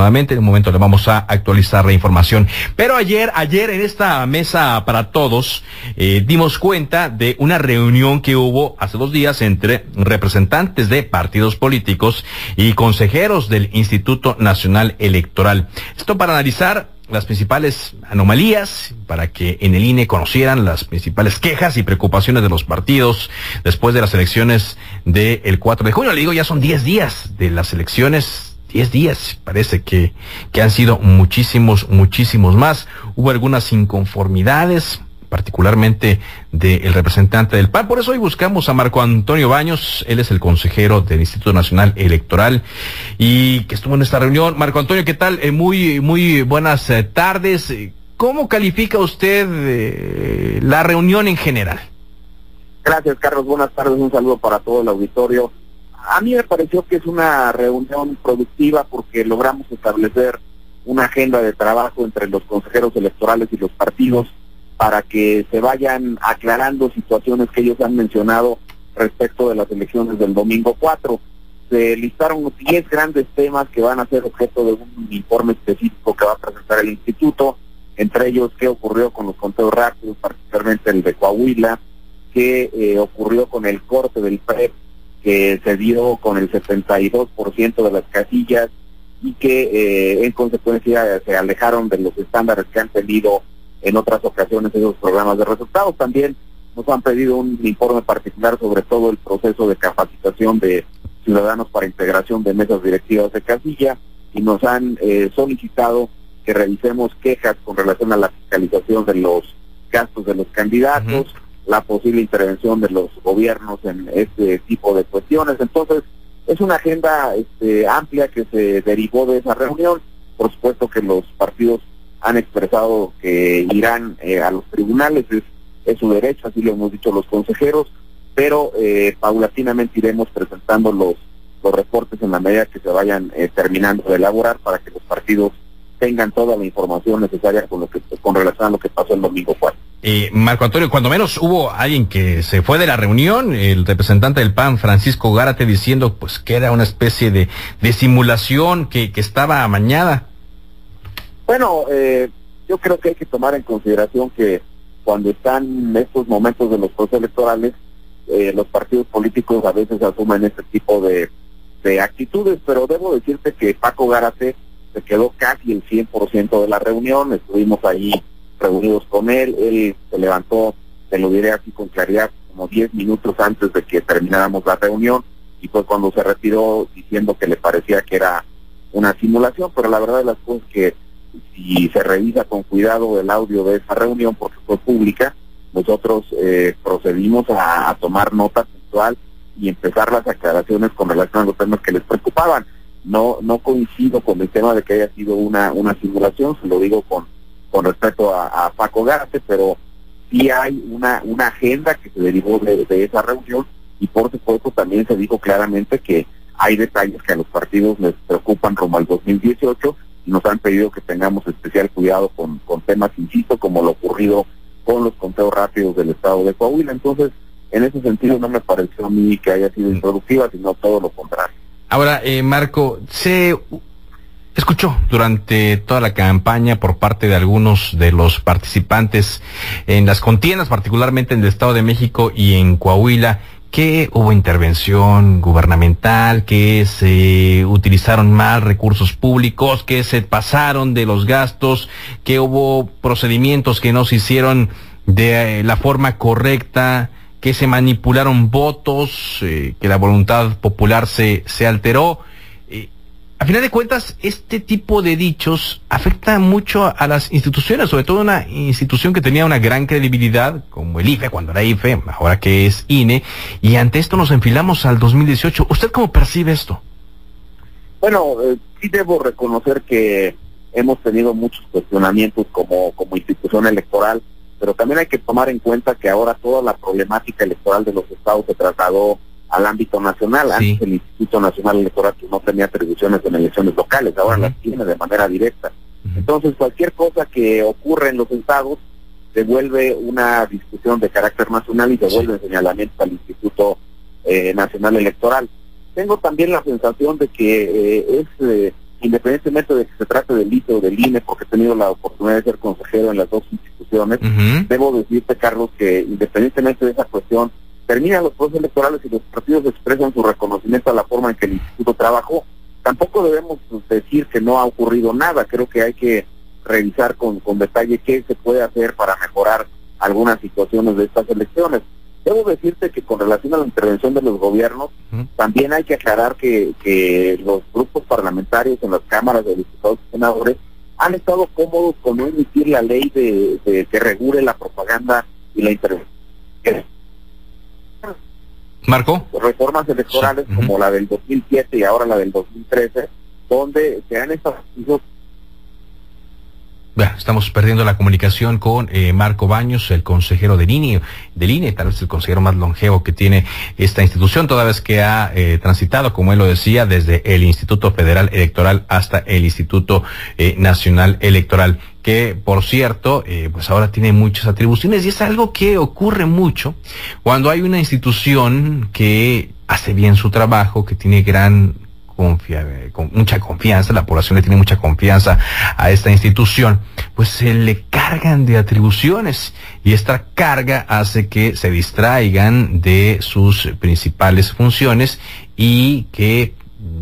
aproximadamente. En un momento le vamos a actualizar la información. Pero ayer, ayer en esta mesa para todos, eh, dimos cuenta de una reunión que hubo hace dos días entre representantes de partidos políticos y consejeros del Instituto Nacional Electoral. Esto para analizar las principales anomalías para que en el INE conocieran las principales quejas y preocupaciones de los partidos después de las elecciones del 4 de junio. Le digo, ya son 10 días de las elecciones, 10 días, parece que, que han sido muchísimos, muchísimos más. Hubo algunas inconformidades, particularmente del representante del PAN. Por eso hoy buscamos a Marco Antonio Baños, él es el consejero del Instituto Nacional Electoral y que estuvo en esta reunión. Marco Antonio, ¿qué tal? Eh, muy, muy buenas eh, tardes. ¿Cómo califica usted eh, la reunión en general? Gracias, Carlos. Buenas tardes. Un saludo para todo el auditorio. A mí me pareció que es una reunión productiva porque logramos establecer una agenda de trabajo entre los consejeros electorales y los partidos para que se vayan aclarando situaciones que ellos han mencionado respecto de las elecciones del domingo 4. Se listaron 10 grandes temas que van a ser objeto de un informe específico que va a presentar el instituto, entre ellos qué ocurrió con los conteos rápidos, particularmente el de Coahuila, qué eh, ocurrió con el corte del PREP, que se dio con el 72% de las casillas y que eh, en consecuencia se alejaron de los estándares que han tenido en otras ocasiones esos programas de resultados. También nos han pedido un informe particular sobre todo el proceso de capacitación de ciudadanos para integración de mesas directivas de casilla y nos han eh, solicitado que revisemos quejas con relación a la fiscalización de los gastos de los candidatos, la posible intervención de los gobiernos en este tipo de cuestiones. Entonces, es una agenda este, amplia que se derivó de esa reunión. Por supuesto que los partidos han expresado que irán eh, a los tribunales, es, es, su derecho, así lo hemos dicho los consejeros, pero eh, paulatinamente iremos presentando los, los reportes en la medida que se vayan eh, terminando de elaborar para que los partidos tengan toda la información necesaria con lo que con relación a lo que pasó el domingo 4. Eh, Marco Antonio, cuando menos hubo alguien que se fue de la reunión, el representante del PAN, Francisco Gárate, diciendo pues que era una especie de, de simulación que, estaba amañada. Bueno, eh, yo creo que hay que tomar en consideración que cuando están estos momentos de los procesos electorales, eh, los partidos políticos a veces asumen este tipo de, de actitudes, pero debo decirte que Paco Gárate se quedó casi el 100% de la reunión, estuvimos ahí reunidos con él, él se levantó, te lo diré así con claridad, como 10 minutos antes de que termináramos la reunión, y fue cuando se retiró diciendo que le parecía que era una simulación, pero la verdad de las cosas que si se revisa con cuidado el audio de esa reunión porque fue pública, nosotros eh, procedimos a, tomar nota puntual y empezar las aclaraciones con relación a los temas que les preocupaban. No no coincido con el tema de que haya sido una una simulación, se lo digo con con respecto a, Paco Garce, pero sí hay una agenda que se derivó de, esa reunión y por supuesto también se dijo claramente que hay detalles que a los partidos les preocupan rumbo al 2018 nos han pedido que tengamos especial cuidado con, con temas, insisto, como lo ocurrido con los conteos rápidos del estado de Coahuila. Entonces, en ese sentido no me pareció a mí que haya sido introductiva, sino todo lo contrario. Ahora, eh, Marco, se escuchó durante toda la campaña por parte de algunos de los participantes en las contiendas, particularmente en el Estado de México y en Coahuila, que hubo intervención gubernamental, que se utilizaron mal recursos públicos, que se pasaron de los gastos, que hubo procedimientos que no se hicieron de eh, la forma correcta, que se manipularon votos, eh, que la voluntad popular se, se alteró. A final de cuentas, este tipo de dichos afecta mucho a, las instituciones, sobre todo una institución que tenía una gran credibilidad, como el IFE, cuando era IFE, ahora que es INE, y ante esto nos enfilamos al 2018. ¿Usted cómo percibe esto? Bueno, eh, sí debo reconocer que hemos tenido muchos cuestionamientos como, como institución electoral, pero también hay que tomar en cuenta que ahora toda la problemática electoral de los estados se trasladó al ámbito nacional. Antes el Instituto Nacional Electoral pues, no tenía atribuciones en elecciones locales, ahora las tiene de manera directa. Entonces, cualquier cosa que ocurre en los estados se vuelve una discusión de carácter nacional y se vuelve señalamiento al Instituto eh, Nacional Electoral. Tengo también la sensación de que eh, es eh, independientemente de que se trate del ICE o del INE, porque he tenido la oportunidad de ser consejero en las dos instituciones, debo decirte, Carlos, que independientemente de esa cuestión, terminan los procesos electorales y los partidos expresan su reconocimiento a la forma en que el instituto trabajó. Tampoco debemos decir que no ha ocurrido nada, creo que hay que revisar con, con detalle qué se puede hacer para mejorar algunas situaciones de estas elecciones. Debo decirte que con relación a la intervención de los gobiernos, también hay que aclarar que, que los grupos parlamentarios en las cámaras de diputados y senadores han estado cómodos con no emitir la ley de, que regule la propaganda y la intervención. Marco. Reformas electorales como la del 2007 y ahora la del 2013, donde se han establecido Estamos perdiendo la comunicación con eh, Marco Baños, el consejero del INE, del INE, tal vez el consejero más longevo que tiene esta institución, toda vez que ha eh, transitado, como él lo decía, desde el Instituto Federal Electoral hasta el Instituto eh, Nacional Electoral, que por cierto, pues ahora tiene muchas atribuciones y es algo que ocurre mucho cuando hay una institución que hace bien su trabajo, que tiene gran confía, con mucha confianza, la población le tiene mucha confianza a esta institución, pues se le cargan de atribuciones y esta carga hace que se distraigan de sus principales funciones y que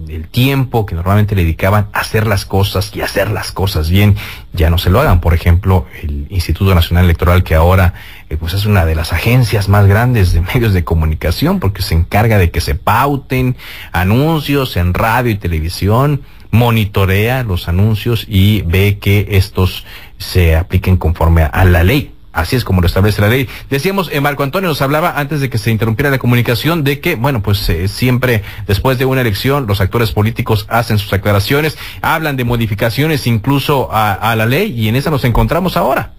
el tiempo que normalmente le dedicaban a hacer las cosas y hacer las cosas bien, ya no se lo hagan. Por ejemplo, el Instituto Nacional Electoral, que ahora eh, pues es una de las agencias más grandes de medios de comunicación, porque se encarga de que se pauten anuncios en radio y televisión, monitorea los anuncios y ve que estos se apliquen conforme a la ley. Así es como lo establece la ley. Decíamos, eh, Marco Antonio nos hablaba antes de que se interrumpiera la comunicación de que, bueno, pues eh, siempre después de una elección los actores políticos hacen sus aclaraciones, hablan de modificaciones incluso a, la ley y en esa nos encontramos ahora.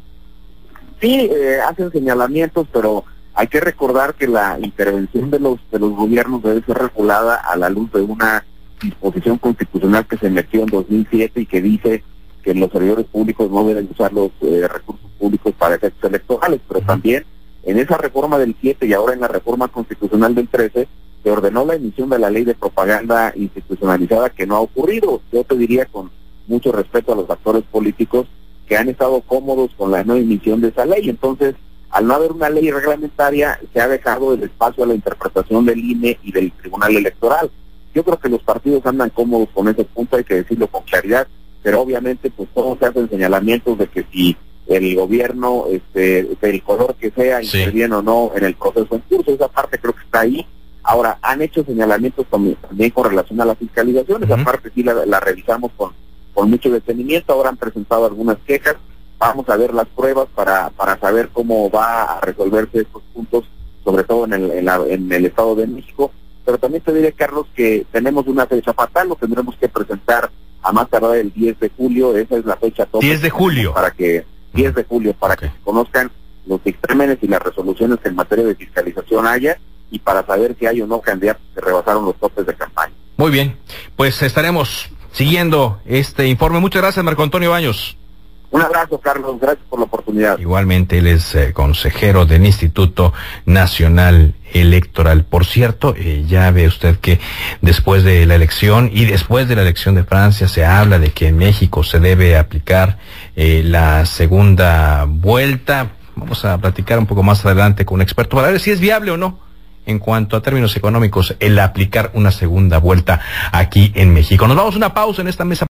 Sí, eh, hacen señalamientos, pero hay que recordar que la intervención de los de los gobiernos debe ser regulada a la luz de una disposición constitucional que se metió en 2007 y que dice que los servidores públicos no deben usar los recursos públicos para efectos electorales, pero también en esa reforma del 7 y ahora en la reforma constitucional del 13 se ordenó la emisión de la ley de propaganda institucionalizada que no ha ocurrido. Yo te diría con mucho respeto a los actores políticos que han estado cómodos con la no emisión de esa ley. Entonces, al no haber una ley reglamentaria, se ha dejado el espacio a la interpretación del INE y del Tribunal Electoral. Yo creo que los partidos andan cómodos con ese punto, hay que decirlo con claridad, pero obviamente pues todos se hacen señalamientos de que si el gobierno, este, del color que sea, interviene o no en el proceso en curso. Esa parte creo que está ahí. Ahora, han hecho señalamientos también, con relación a la fiscalización. Esa parte sí la, revisamos con, con mucho detenimiento. Ahora han presentado algunas quejas. Vamos a ver las pruebas para, para saber cómo va a resolverse estos puntos, sobre todo en el, en, el Estado de México. Pero también te diré, Carlos, que tenemos una fecha fatal, lo tendremos que presentar a más tardar el 10 de julio. Esa es la fecha tope. 10 de julio. Para que 10 de julio para que se conozcan los dictámenes y las resoluciones que en materia de fiscalización haya y para saber si hay o no candidatos que rebasaron los topes de campaña. Muy bien, pues estaremos siguiendo este informe. Muchas gracias, Marco Antonio Baños. Un abrazo, Carlos. Gracias por la oportunidad. Igualmente, él es eh, consejero del Instituto Nacional Electoral. Por cierto, eh, ya ve usted que después de la elección y después de la elección de Francia se habla de que en México se debe aplicar eh, la segunda vuelta. Vamos a platicar un poco más adelante con un experto para ver si es viable o no en cuanto a términos económicos el aplicar una segunda vuelta aquí en México. Nos vamos a una pausa en esta mesa.